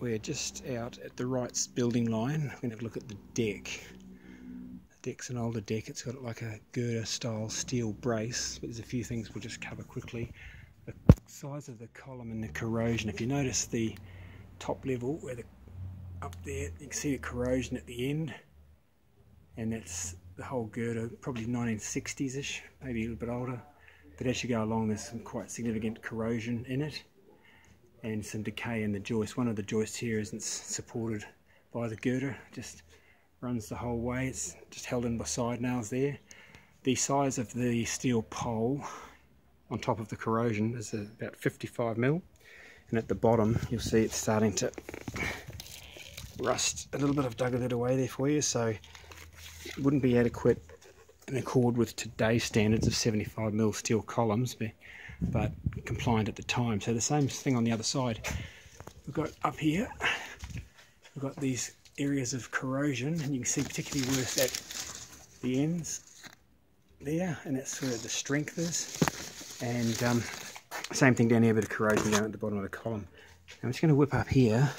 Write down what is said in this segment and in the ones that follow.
we're just out at the Wrights building line. We're going to have a look at the deck. The deck's an older deck. It's got like a girder style steel brace. But there's a few things we'll just cover quickly. The size of the column and the corrosion. If you notice the top level where the up there you can see the corrosion at the end and that's the whole girder probably 1960s-ish maybe a little bit older but as you go along there's some quite significant corrosion in it and some decay in the joist. One of the joists here isn't supported by the girder, just runs the whole way. It's just held in by side nails there. The size of the steel pole on top of the corrosion is about 55 mil and at the bottom you'll see it's starting to rust a little bit of dug a away there for you so it wouldn't be adequate in accord with today's standards of 75 mil steel columns but compliant at the time. So the same thing on the other side. We've got up here, we've got these areas of corrosion, and you can see particularly worse at the ends there, and that's where the strength is. And um, same thing down here, a bit of corrosion down at the bottom of the column. I'm just going to whip up here,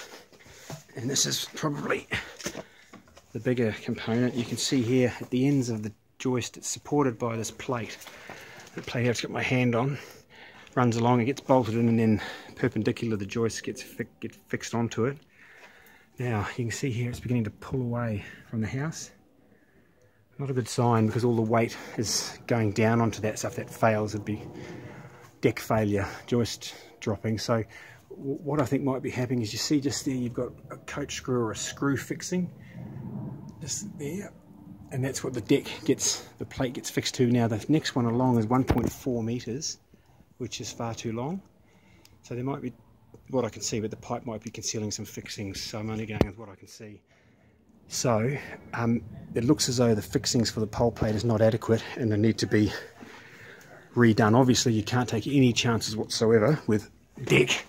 and this is probably the bigger component. You can see here at the ends of the joist, it's supported by this plate. The plate I've got my hand on runs along, it gets bolted in and then perpendicular the joist gets, fi fixed onto it. Now you can see here it's beginning to pull away from the house. Not a good sign because all the weight is going down onto that stuff that fails it'd be deck failure, joist dropping. So what I think might be happening is you see just there you've got a coach screw or a screw fixing just there and that's what the deck gets the plate gets fixed to now the next one along is 1.4 meters which is far too long. So there might be, what I can see, but the pipe might be concealing some fixings, so I'm only going with what I can see. So um, it looks as though the fixings for the pole plate is not adequate and they need to be redone. Obviously you can't take any chances whatsoever with deck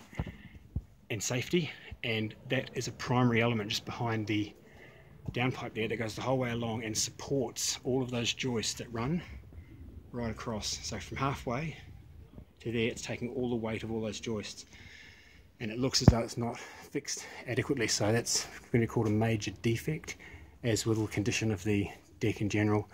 and safety and that is a primary element just behind the downpipe there that goes the whole way along and supports all of those joists that run right across. So from halfway to there it's taking all the weight of all those joists. And it looks as though it's not fixed adequately. So that's going to be called a major defect as with the condition of the deck in general